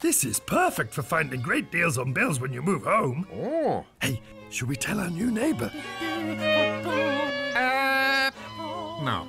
This is perfect for finding great deals on bills when you move home. Oh. Hey, should we tell our new neighbour? Uh, no.